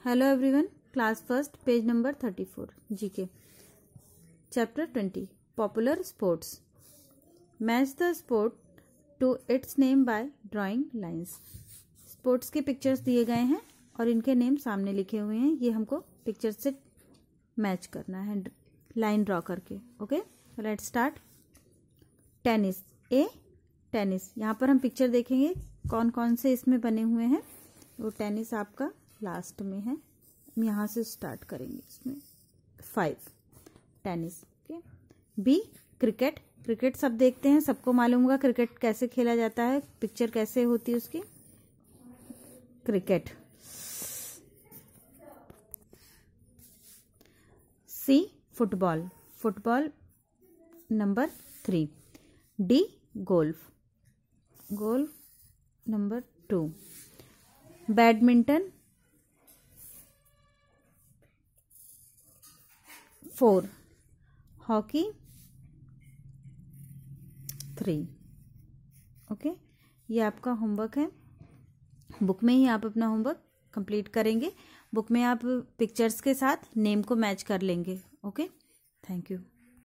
Hello everyone, class first, page number thirty four जी के chapter twenty, popular sports. Match the sport to its name by drawing lines. Sports के pictures दिए गए हैं और इनके name सामने लिखे हुए हैं। ये हमको पिक्चर से मैच करना है लाइन ड्रॉ करके, okay? Let start tennis, A, tennis. यहाँ पर हम पिक्चर देखेंगे कौन कौन से इसमें बने हुए हैं। वो टेनिस आपका लास्ट में है। हम यहाँ से स्टार्ट करेंगे इसमें। Five tennis okay B cricket cricket सब देखते हैं, सबको मालूम होगा क्रिकेट कैसे खेला जाता है पिक्चर कैसे होती है उसकी। Cricket C football football number three D golf golf number two badminton four. Hockey? Three. Okay? ये आपका होमवर्क है। बुक में ही आप अपना होमवर्क कंप्लीट करेंगे। बुक में आप पिक्चर्स के साथ नेम को मैच कर लेंगे। ओके? Thank you.